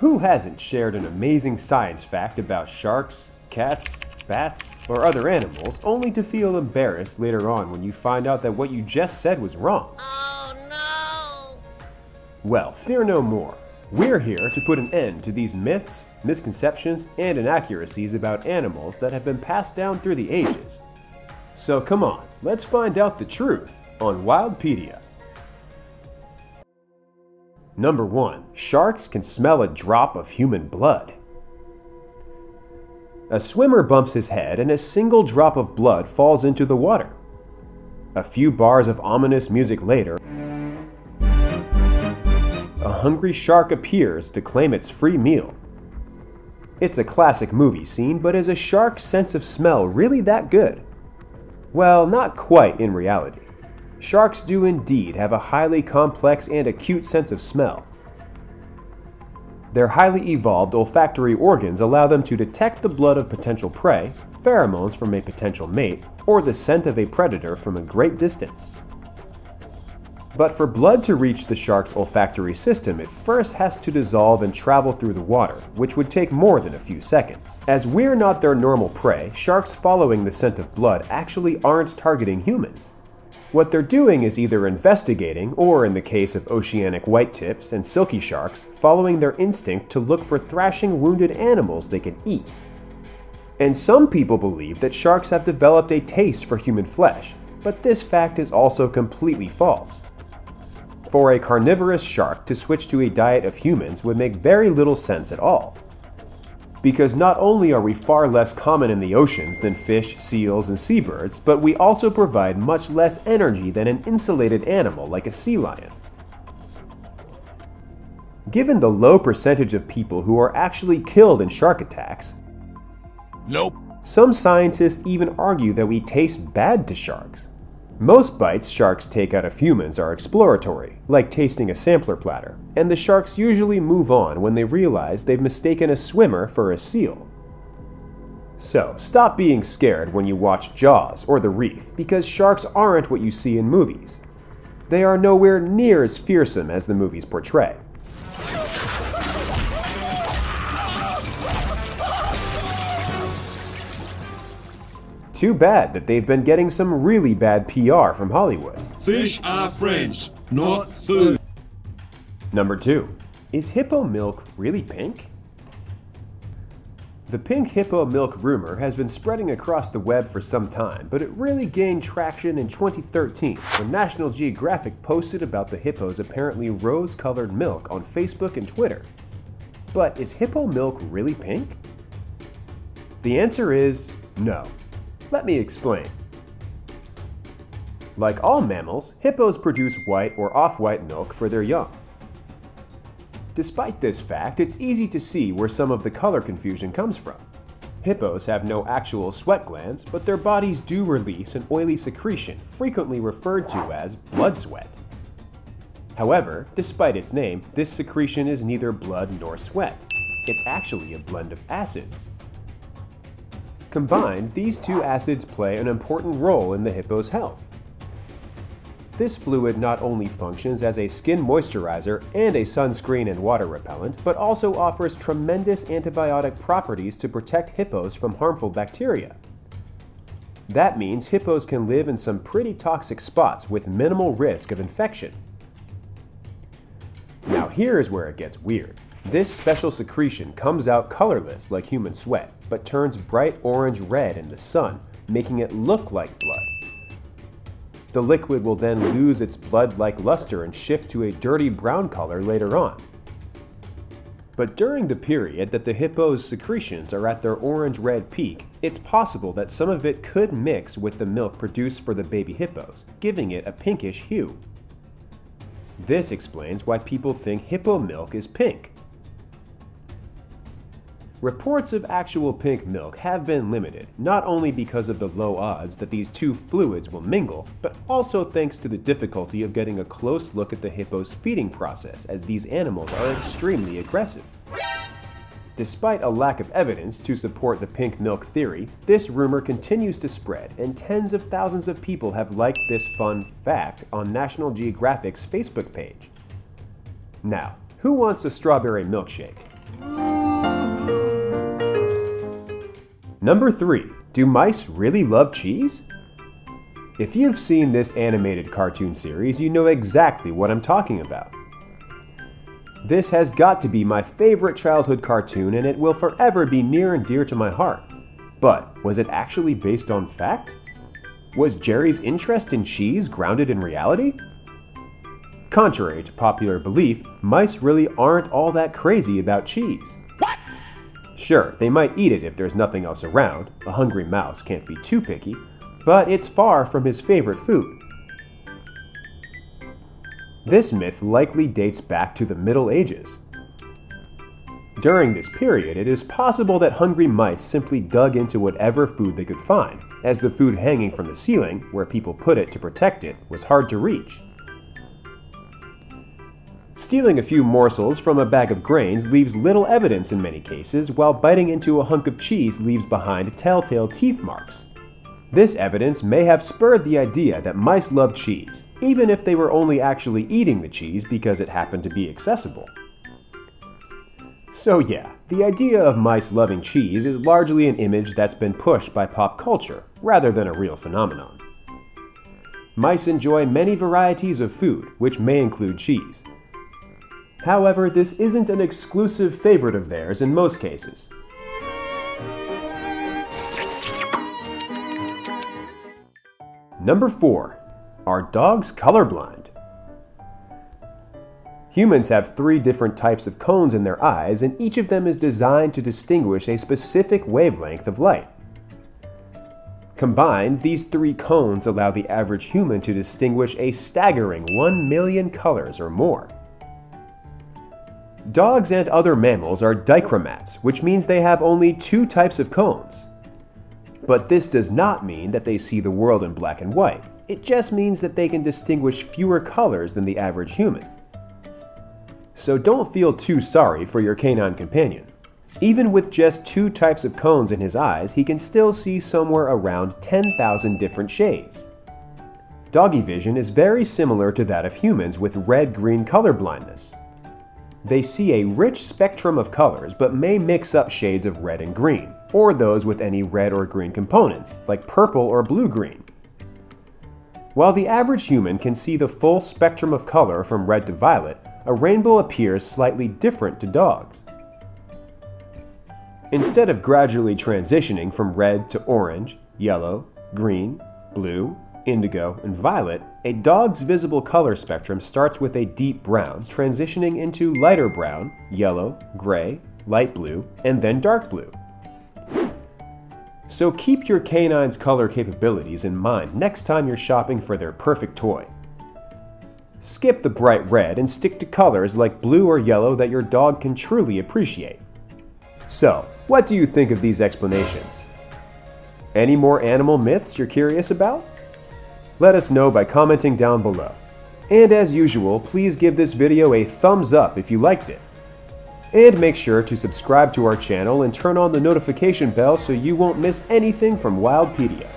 Who hasn't shared an amazing science fact about sharks, cats, bats, or other animals only to feel embarrassed later on when you find out that what you just said was wrong? Oh no! Well, fear no more. We're here to put an end to these myths, misconceptions, and inaccuracies about animals that have been passed down through the ages. So come on, let's find out the truth on Wildpedia. Number 1. Sharks can smell a drop of human blood. A swimmer bumps his head and a single drop of blood falls into the water. A few bars of ominous music later, a hungry shark appears to claim its free meal. It's a classic movie scene, but is a shark's sense of smell really that good? Well, not quite in reality. Sharks do indeed have a highly complex and acute sense of smell. Their highly evolved olfactory organs allow them to detect the blood of potential prey, pheromones from a potential mate, or the scent of a predator from a great distance. But for blood to reach the shark's olfactory system, it first has to dissolve and travel through the water, which would take more than a few seconds. As we're not their normal prey, sharks following the scent of blood actually aren't targeting humans. What they're doing is either investigating, or in the case of oceanic whitetips and silky sharks, following their instinct to look for thrashing wounded animals they can eat. And some people believe that sharks have developed a taste for human flesh, but this fact is also completely false. For a carnivorous shark to switch to a diet of humans would make very little sense at all because not only are we far less common in the oceans than fish, seals, and seabirds, but we also provide much less energy than an insulated animal like a sea lion. Given the low percentage of people who are actually killed in shark attacks, Nope. some scientists even argue that we taste bad to sharks. Most bites sharks take out of humans are exploratory, like tasting a sampler platter, and the sharks usually move on when they realize they've mistaken a swimmer for a seal. So, stop being scared when you watch Jaws or The Reef, because sharks aren't what you see in movies. They are nowhere near as fearsome as the movies portray. Too bad that they've been getting some really bad PR from Hollywood. Fish are friends, not food. Number 2. Is hippo milk really pink? The pink hippo milk rumor has been spreading across the web for some time, but it really gained traction in 2013 when National Geographic posted about the hippo's apparently rose colored milk on Facebook and Twitter. But is hippo milk really pink? The answer is no. Let me explain. Like all mammals, hippos produce white or off-white milk for their young. Despite this fact, it's easy to see where some of the color confusion comes from. Hippos have no actual sweat glands, but their bodies do release an oily secretion frequently referred to as blood sweat. However, despite its name, this secretion is neither blood nor sweat. It's actually a blend of acids. Combined, these two acids play an important role in the hippo's health. This fluid not only functions as a skin moisturizer and a sunscreen and water repellent, but also offers tremendous antibiotic properties to protect hippos from harmful bacteria. That means hippos can live in some pretty toxic spots with minimal risk of infection. Now here's where it gets weird. This special secretion comes out colorless like human sweat, but turns bright orange red in the sun, making it look like blood. The liquid will then lose its blood-like luster and shift to a dirty brown color later on. But during the period that the hippo's secretions are at their orange-red peak, it's possible that some of it could mix with the milk produced for the baby hippos, giving it a pinkish hue. This explains why people think hippo milk is pink. Reports of actual pink milk have been limited, not only because of the low odds that these two fluids will mingle, but also thanks to the difficulty of getting a close look at the hippo's feeding process as these animals are extremely aggressive. Despite a lack of evidence to support the pink milk theory, this rumor continues to spread, and tens of thousands of people have liked this fun fact on National Geographic's Facebook page. Now, who wants a strawberry milkshake? Number 3. Do mice really love cheese? If you've seen this animated cartoon series, you know exactly what I'm talking about. This has got to be my favorite childhood cartoon and it will forever be near and dear to my heart. But was it actually based on fact? Was Jerry's interest in cheese grounded in reality? Contrary to popular belief, mice really aren't all that crazy about cheese. Sure, they might eat it if there's nothing else around, a hungry mouse can't be too picky, but it's far from his favorite food. This myth likely dates back to the Middle Ages. During this period, it is possible that hungry mice simply dug into whatever food they could find, as the food hanging from the ceiling, where people put it to protect it, was hard to reach. Stealing a few morsels from a bag of grains leaves little evidence in many cases, while biting into a hunk of cheese leaves behind telltale teeth marks. This evidence may have spurred the idea that mice love cheese, even if they were only actually eating the cheese because it happened to be accessible. So yeah, the idea of mice loving cheese is largely an image that's been pushed by pop culture, rather than a real phenomenon. Mice enjoy many varieties of food, which may include cheese. However, this isn't an exclusive favorite of theirs in most cases. Number 4. Are dogs colorblind? Humans have three different types of cones in their eyes, and each of them is designed to distinguish a specific wavelength of light. Combined, these three cones allow the average human to distinguish a staggering 1 million colors or more. Dogs and other mammals are dichromats, which means they have only two types of cones. But this does not mean that they see the world in black and white. It just means that they can distinguish fewer colors than the average human. So don't feel too sorry for your canine companion. Even with just two types of cones in his eyes, he can still see somewhere around 10,000 different shades. Doggy vision is very similar to that of humans with red-green color blindness. They see a rich spectrum of colors but may mix up shades of red and green, or those with any red or green components, like purple or blue-green. While the average human can see the full spectrum of color from red to violet, a rainbow appears slightly different to dogs. Instead of gradually transitioning from red to orange, yellow, green, blue, indigo, and violet, a dog's visible color spectrum starts with a deep brown, transitioning into lighter brown, yellow, gray, light blue, and then dark blue. So keep your canine's color capabilities in mind next time you're shopping for their perfect toy. Skip the bright red and stick to colors like blue or yellow that your dog can truly appreciate. So, what do you think of these explanations? Any more animal myths you're curious about? Let us know by commenting down below. And as usual, please give this video a thumbs up if you liked it. And make sure to subscribe to our channel and turn on the notification bell so you won't miss anything from Wildpedia.